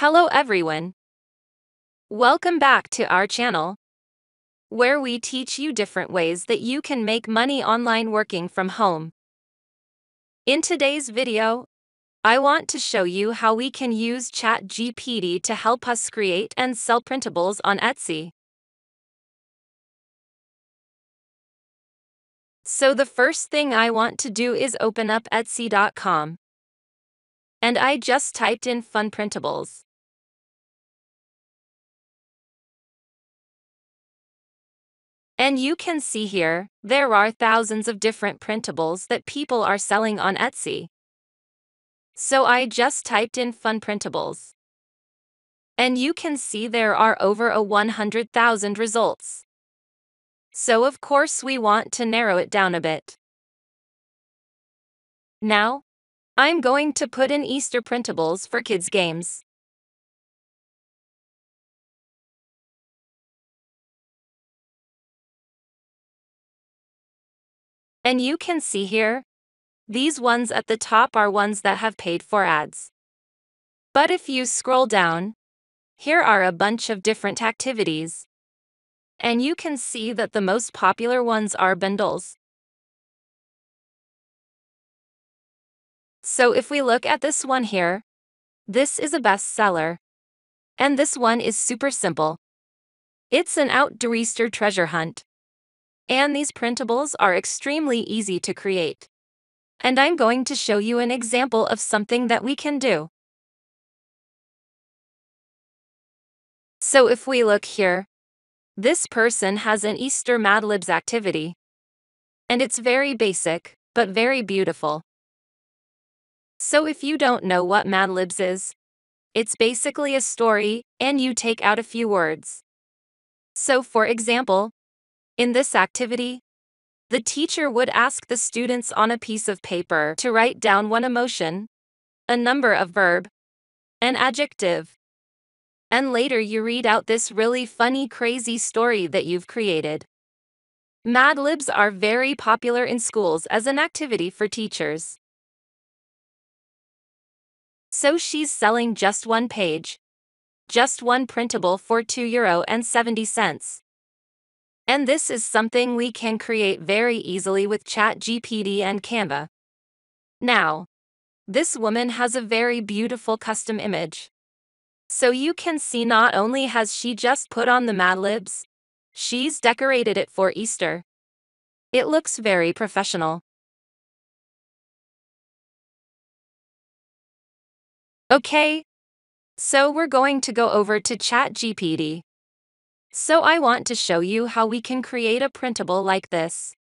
Hello everyone. Welcome back to our channel, where we teach you different ways that you can make money online working from home. In today's video, I want to show you how we can use ChatGPT to help us create and sell printables on Etsy. So the first thing I want to do is open up Etsy.com. And I just typed in fun printables. And you can see here, there are thousands of different printables that people are selling on Etsy. So I just typed in fun printables. And you can see there are over a 100,000 results. So of course we want to narrow it down a bit. Now, I'm going to put in Easter printables for kids games. And you can see here, these ones at the top are ones that have paid for ads. But if you scroll down, here are a bunch of different activities. And you can see that the most popular ones are bundles. So if we look at this one here, this is a bestseller. And this one is super simple. It's an outdoor Easter treasure hunt. And these printables are extremely easy to create. And I'm going to show you an example of something that we can do. So if we look here, this person has an Easter Mad Libs activity. And it's very basic, but very beautiful. So if you don't know what Mad Libs is, it's basically a story, and you take out a few words. So for example, in this activity, the teacher would ask the students on a piece of paper to write down one emotion, a number of verb, an adjective. And later you read out this really funny crazy story that you've created. Mad Libs are very popular in schools as an activity for teachers. So she's selling just one page. Just one printable for 2 euro and 70 cents. And this is something we can create very easily with ChatGPT and Canva. Now, this woman has a very beautiful custom image. So you can see not only has she just put on the Mad Libs, she's decorated it for Easter. It looks very professional. Okay. So we're going to go over to ChatGPT. So I want to show you how we can create a printable like this.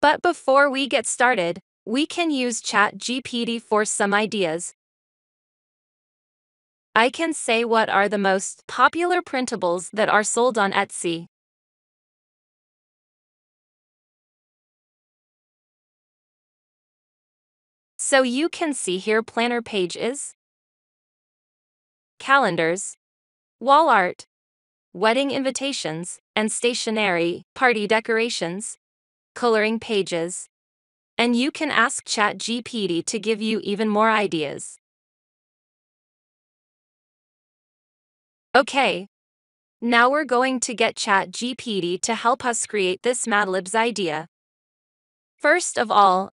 But before we get started, we can use ChatGPT for some ideas. I can say what are the most popular printables that are sold on Etsy. So you can see here planner pages, calendars, wall art, wedding invitations, and stationery, party decorations, coloring pages. And you can ask ChatGPT to give you even more ideas. Okay. Now we're going to get ChatGPT to help us create this Mad Libs idea. First of all,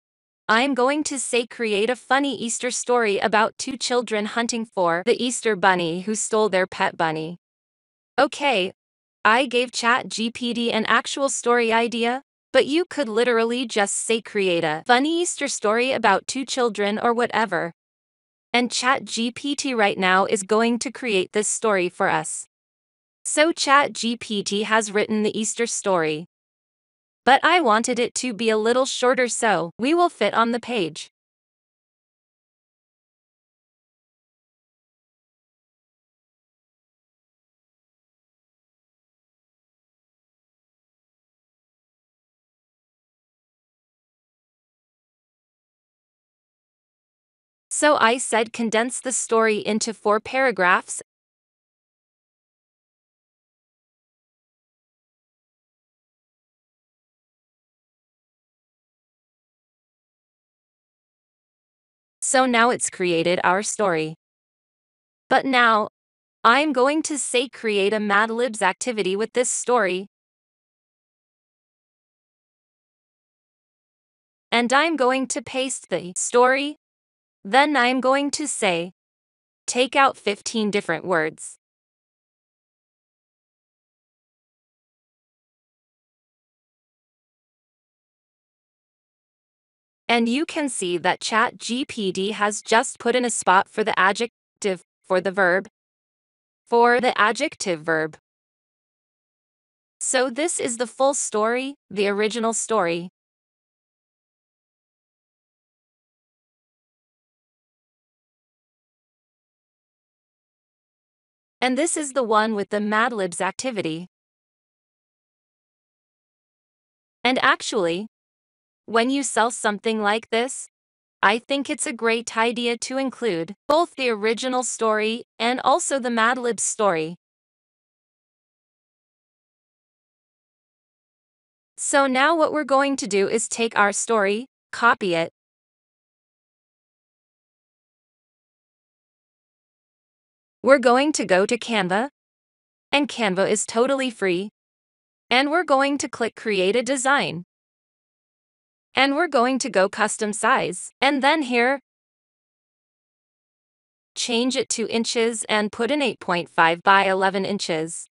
I'm going to say create a funny Easter story about two children hunting for the Easter bunny who stole their pet bunny. Okay, I gave ChatGPT an actual story idea, but you could literally just say create a funny Easter story about two children or whatever. And ChatGPT right now is going to create this story for us. So ChatGPT has written the Easter story, but I wanted it to be a little shorter so we will fit on the page. So I said condense the story into four paragraphs So now it's created our story. But now, I'm going to say create a Mad Libs activity with this story. And I'm going to paste the story. Then I'm going to say, take out 15 different words. And you can see that ChatGPT has just put in a spot for the adjective for the verb for the adjective verb. So this is the full story, the original story. And this is the one with the Mad Libs activity. And actually, when you sell something like this, I think it's a great idea to include both the original story and also the Mad Libs story. So now what we're going to do is take our story, copy it, we're going to go to Canva, and Canva is totally free, and we're going to click Create a Design and we're going to go custom size. And then here, change it to inches and put in 8.5 by 11 inches.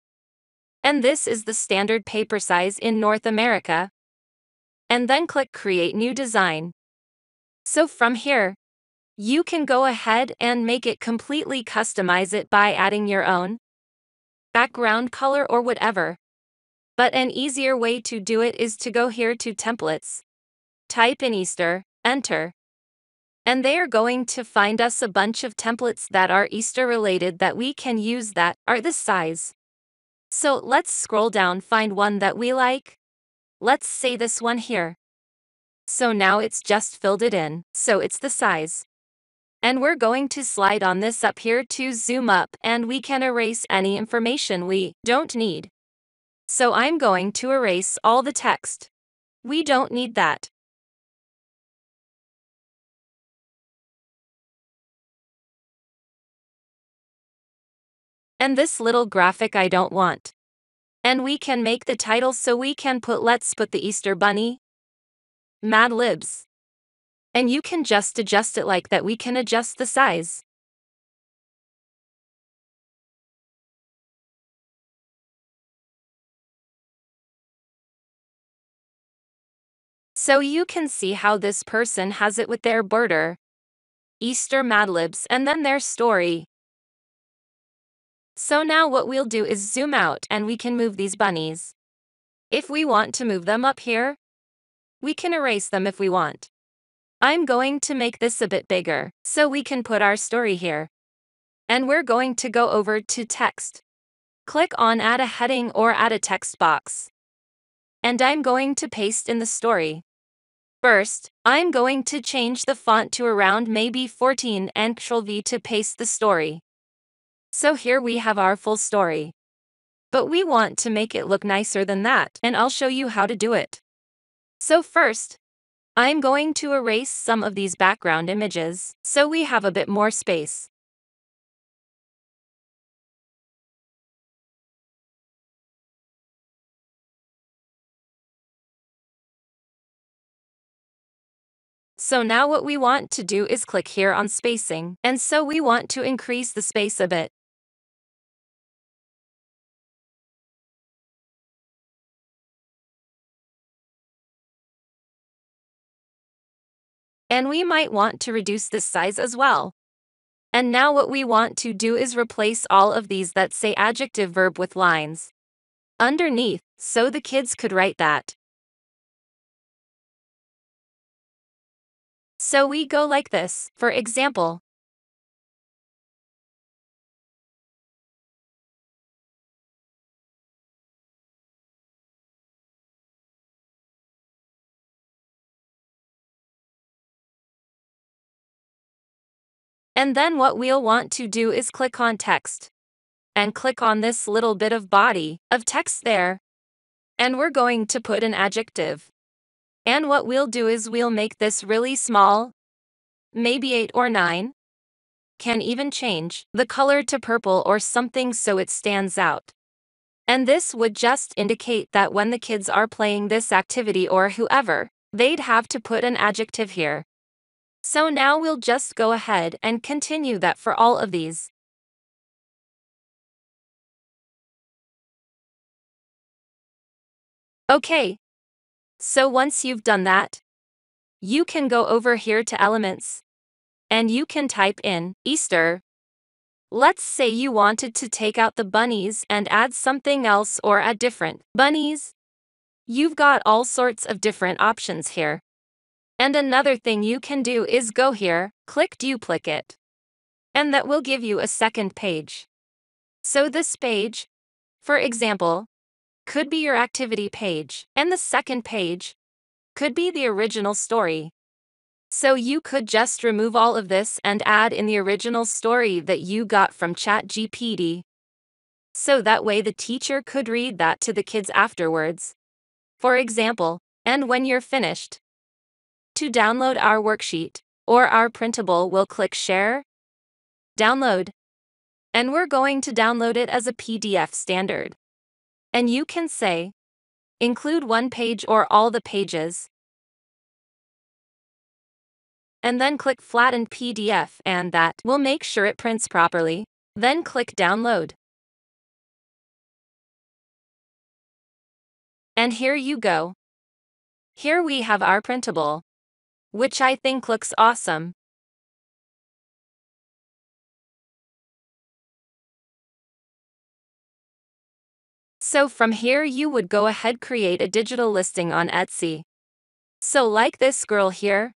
And this is the standard paper size in North America. And then click Create New Design. So from here, you can go ahead and make it completely customize it by adding your own background color or whatever. But an easier way to do it is to go here to Templates type in Easter, enter. And they are going to find us a bunch of templates that are Easter related that we can use that are this size. So let's scroll down find one that we like. Let's say this one here. So now it's just filled it in, so it's the size. And we're going to slide on this up here to zoom up and we can erase any information we don't need. So I'm going to erase all the text. We don't need that. And this little graphic I don't want. And we can make the title so we can put let's put the Easter Bunny. Mad Libs. And you can just adjust it like that we can adjust the size. So you can see how this person has it with their border. Easter Mad Libs and then their story. So now what we'll do is zoom out and we can move these bunnies. If we want to move them up here, we can erase them if we want. I'm going to make this a bit bigger, so we can put our story here. And we're going to go over to text. Click on add a heading or add a text box. And I'm going to paste in the story. First, I'm going to change the font to around maybe 14 and Ctrl V to paste the story. So here we have our full story. But we want to make it look nicer than that, and I'll show you how to do it. So first, I'm going to erase some of these background images, so we have a bit more space. So now what we want to do is click here on spacing, and so we want to increase the space a bit. And we might want to reduce this size as well. And now what we want to do is replace all of these that say adjective verb with lines underneath, so the kids could write that. So we go like this, for example, And then what we'll want to do is click on text. And click on this little bit of body of text there. And we're going to put an adjective. And what we'll do is we'll make this really small, maybe 8 or 9. can even change the color to purple or something so it stands out. And this would just indicate that when the kids are playing this activity or whoever, they'd have to put an adjective here. So now we'll just go ahead and continue that for all of these. Okay. So once you've done that, you can go over here to Elements. And you can type in Easter. Let's say you wanted to take out the bunnies and add something else or add different bunnies. You've got all sorts of different options here. And another thing you can do is go here, click duplicate. And that will give you a second page. So this page, for example, could be your activity page, and the second page could be the original story. So you could just remove all of this and add in the original story that you got from ChatGPT. So that way the teacher could read that to the kids afterwards. For example, and when you're finished. To download our worksheet, or our printable we'll click Share, Download, and we're going to download it as a PDF standard. And you can say, include one page or all the pages. And then click Flatten PDF and that will make sure it prints properly. Then click Download. And here you go. Here we have our printable. Which I think looks awesome. So from here you would go ahead create a digital listing on Etsy. So like this girl here.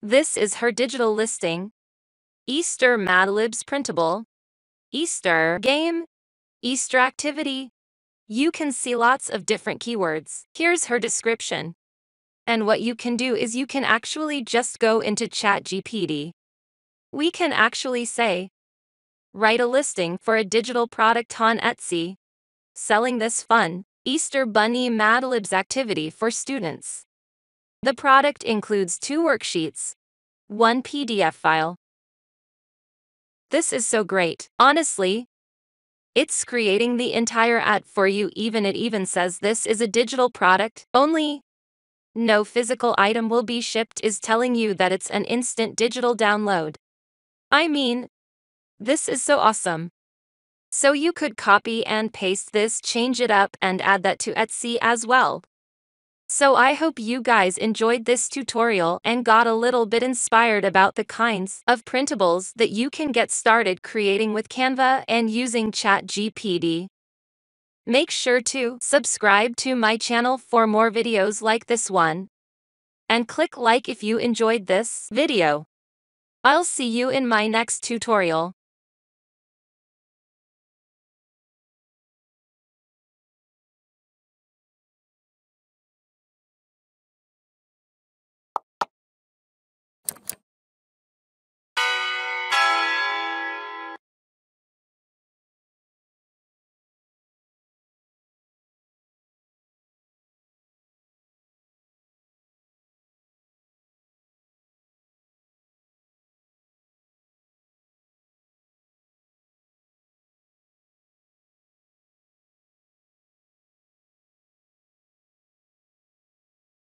This is her digital listing. Easter Mad Libs printable. Easter game. Easter activity. You can see lots of different keywords. Here's her description. And what you can do is you can actually just go into ChatGPT. We can actually say, write a listing for a digital product on Etsy selling this fun Easter Bunny Mad Libs activity for students. The product includes two worksheets, one PDF file. This is so great, honestly. It's creating the entire ad for you even it even says this is a digital product, only no physical item will be shipped is telling you that it's an instant digital download. I mean, this is so awesome. So you could copy and paste this, change it up, and add that to Etsy as well. So I hope you guys enjoyed this tutorial and got a little bit inspired about the kinds of printables that you can get started creating with Canva and using ChatGPT. Make sure to subscribe to my channel for more videos like this one. And click like if you enjoyed this video. I'll see you in my next tutorial.